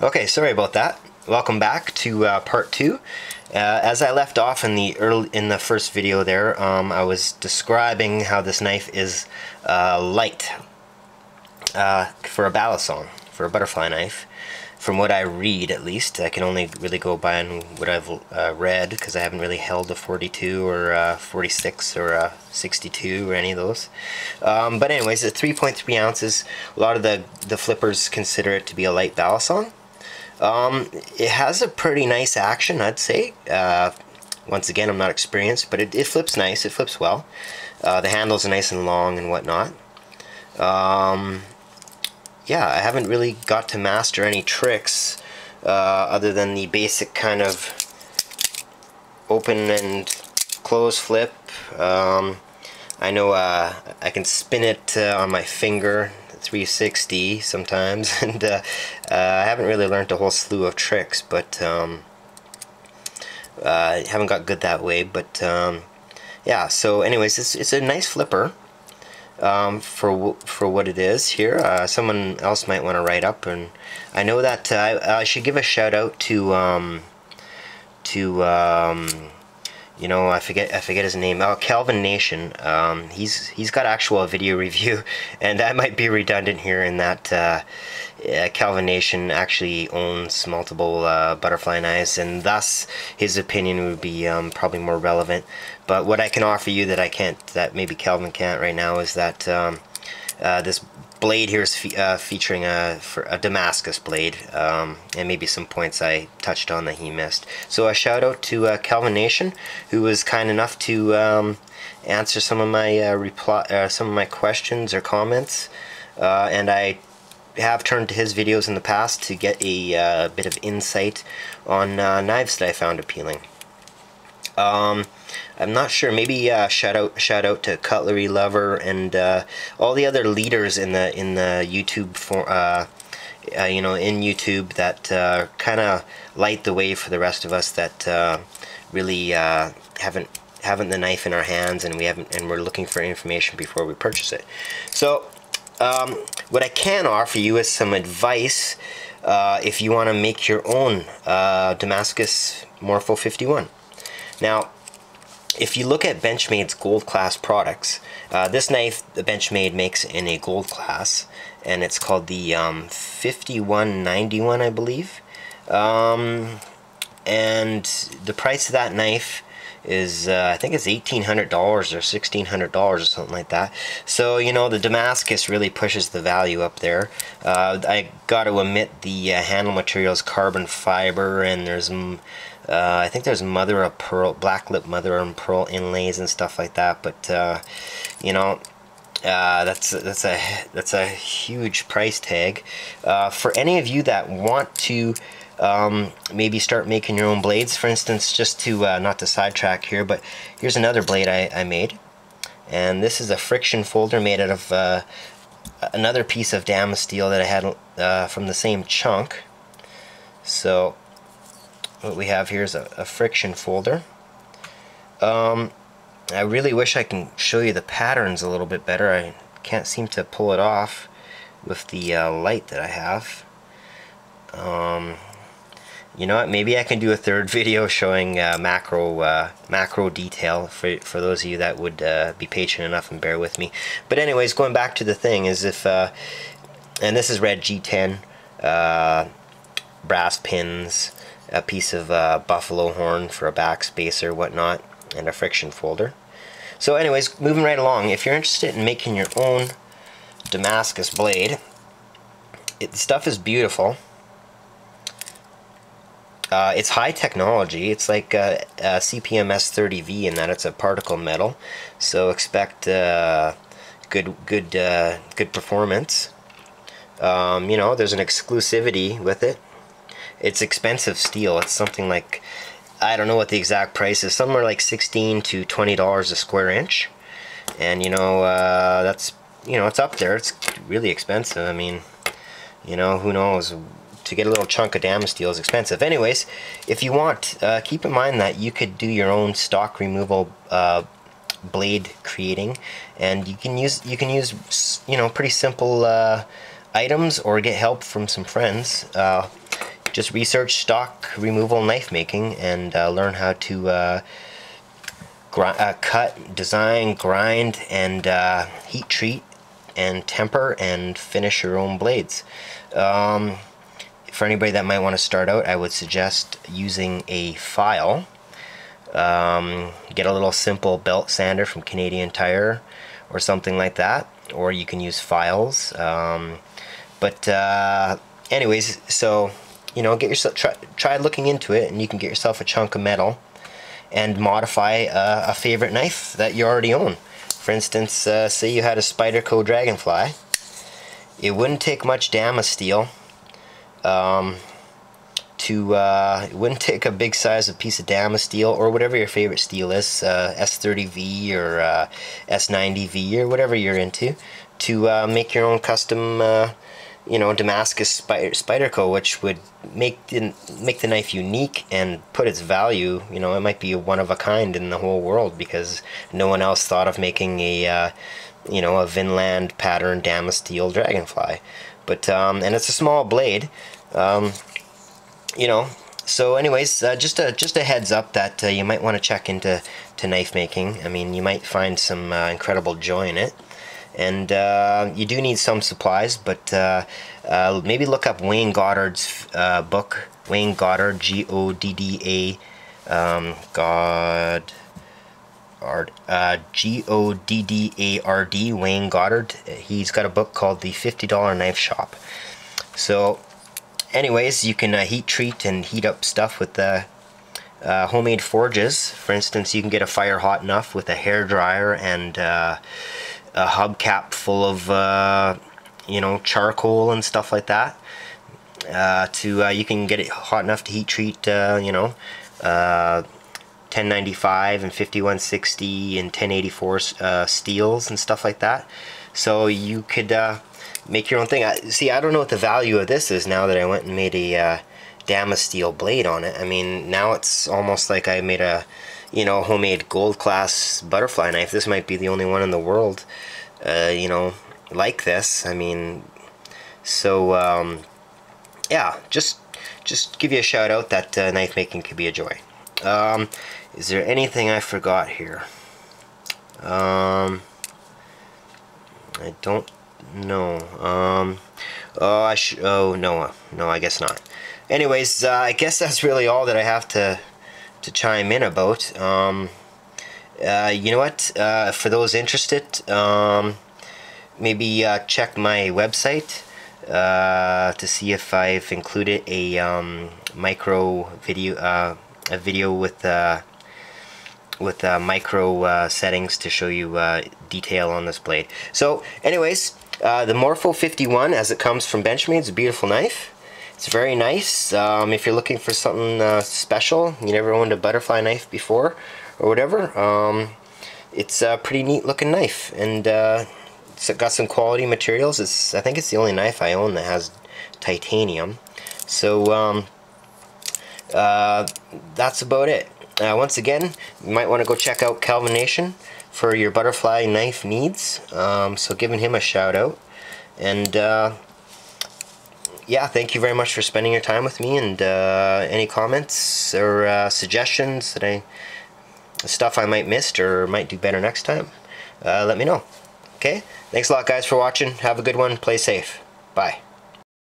Okay, sorry about that. Welcome back to uh, part two. Uh, as I left off in the early in the first video there, um, I was describing how this knife is uh, light uh, for a balisong, for a butterfly knife. From what I read, at least, I can only really go by on what I've uh, read because I haven't really held a 42 or a 46 or a 62 or any of those. Um, but anyways, it's 3.3 ounces. A lot of the the flippers consider it to be a light balisong. Um, it has a pretty nice action, I'd say. Uh, once again, I'm not experienced, but it, it flips nice. It flips well. Uh, the handles are nice and long and whatnot. Um, yeah, I haven't really got to master any tricks uh, other than the basic kind of open and close flip. Um, I know uh, I can spin it uh, on my finger 360 sometimes, and uh, uh, I haven't really learned a whole slew of tricks, but um, uh, haven't got good that way. But um, yeah, so anyways, it's it's a nice flipper um, for for what it is here. Uh, someone else might want to write up, and I know that uh, I, I, should give a shout out to um, to um, you know, I forget I forget his name. Oh, Calvin Nation. Um, he's he's got actual video review, and that might be redundant here in that uh, Calvin Nation actually owns multiple uh, butterfly knives, and thus his opinion would be um, probably more relevant. But what I can offer you that I can't, that maybe Calvin can't right now, is that um, uh, this blade here is fe uh, featuring a, a, Damascus blade, um, and maybe some points I touched on that he missed. So a shout out to uh, Calvin Nation, who was kind enough to um, answer some of my uh, reply, uh, some of my questions or comments, uh, and I have turned to his videos in the past to get a uh, bit of insight on knives that I found appealing. Um, I'm not sure. Maybe uh, shout out shout out to Cutlery Lover and uh, all the other leaders in the in the YouTube for uh, uh you know in YouTube that uh, kind of light the way for the rest of us that uh, really haven't haven't the knife in our hands and we haven't and we're looking for information before we purchase it. So um, what I can offer you is some advice if you want to make your own Damascus Morpho 51. Now, if you look at Benchmade's gold class products, uh, this knife the Benchmade makes in a gold class, and it's called the um, 5191, I believe. Um, and the price of that knife is uh, I think it's $1,800 or $1,600 or something like that. So, you know, the Damascus really pushes the value up there. Uh, I got to omit the uh, handle materials carbon fiber and there's uh, I think there's mother of pearl, black lip mother and pearl inlays and stuff like that. But uh, you know, uh, that's that's a that's a huge price tag. Uh, for any of you that want to um, maybe start making your own blades, for instance, just to uh, not to sidetrack here, but here's another blade I, I made, and this is a friction folder made out of uh, another piece of Damasteel that I had from the same chunk. So what we have here is a, a friction folder. Um, I really wish I can show you the patterns a little bit better. I can't seem to pull it off with the uh, light that I have. Um, you know what? Maybe I can do a third video showing uh, macro uh, macro detail for for those of you that would uh, be patient enough and bear with me. But anyways, going back to the thing is if uh, and this is red G10 uh, brass pins a piece of uh, buffalo horn for a backspacer, or whatnot, and a friction folder. So anyways, moving right along, if you're interested in making your own Damascus blade, it, the stuff is beautiful. Uh, it's high technology. It's like a, a CPM S30V in that it's a particle metal, so expect uh, good, good, uh, good performance. Um, you know, there's an exclusivity with it it's expensive steel. It's something like, I don't know what the exact price is, somewhere like 16 to $20 a square inch. And, you know, uh, that's, you know, it's up there. It's really expensive. I mean, you know, who knows? To get a little chunk of Damasteel is expensive. Anyways, if you want, uh, keep in mind that you could do your own stock removal uh, blade creating, and you can use you can use you know pretty simple uh, items or get help from some friends. Uh, just research stock removal knife making and uh, learn how to uh, uh, cut, design, grind, and uh, heat treat and temper and finish your own blades. Um, for anybody that might want to start out, I would suggest using a file. Um, get a little simple belt sander from Canadian Tire or something like that, or you can use files. Um, but uh, anyways, so you know, get yourself try, try looking into it, and you can get yourself a chunk of metal and modify a, a favorite knife that you already own. For instance, uh, say you had a Spyderco Dragonfly. It wouldn't take much Damasteel um, to, uh, it wouldn't take a big size of piece of Damasteel or whatever your favorite steel is, uh, S30V or uh, S90V or whatever you're into, to uh, make your own custom uh, you know Damascus spider Spyderco, which would make the make the knife unique and put its value. You know, it might be one of a kind in the whole world because no one else thought of making a uh, you know a Vinland pattern Damasteel Dragonfly. But um, and it's a small blade. Um, you know, so anyways, uh, just a just a heads up that uh, you might want to check into to knife making. I mean, you might find some uh, incredible joy in it and uh, you do need some supplies but uh, uh, maybe look up Wayne Goddard's uh, book. Wayne Goddard G-O-D-D-A um, God uh, G-O-D-D-A-R-D Wayne Goddard. He's got a book called the $50 knife shop. So anyways you can uh, heat treat and heat up stuff with the uh, homemade forges. For instance, you can get a fire hot enough with a hair dryer and uh, a hubcap full of uh, you know charcoal and stuff like that. Uh, to uh, you can get it hot enough to heat treat uh, you know 1095 and 5160 and 1084 steels and stuff like that. So you could make your own thing. I, see, I don't know what the value of this is now that I went and made a uh, Damasteel blade on it. I mean, now it's almost like I made a, you know, homemade gold class butterfly knife. This might be the only one in the world, uh, you know, like this. I mean, so, um, yeah, just, just give you a shout out that uh, knife making could be a joy. Um, is there anything I forgot here? Um, I don't know. Um, oh, I should, oh, no, no, I guess not anyways, uh, I guess that's really all that I have to to chime in about. Um, uh, you know what? Uh, for those interested, um, maybe uh, check my website uh, to see if I've included a um, micro video, uh, a video with with micro settings to show you detail on this blade. So, anyways, the Morpho 51, as it comes from Benchmade, is a beautiful knife. It's very nice. Um, if you're looking for something uh, special, you never owned a butterfly knife before, or whatever, um, it's a pretty neat looking knife. And uh, it's got some quality materials. It's I think it's the only knife I own that has titanium. So um, uh, that's about it. Uh, once again, you might want to go check out Calvin Nation for your butterfly knife needs. Um, so giving him a shout out. And uh, yeah, thank you very much for spending your time with me and uh, any comments or uh, suggestions that I stuff I might missed or might do better next time, uh, let me know. Okay, thanks a lot guys for watching. Have a good one. Play safe. Bye.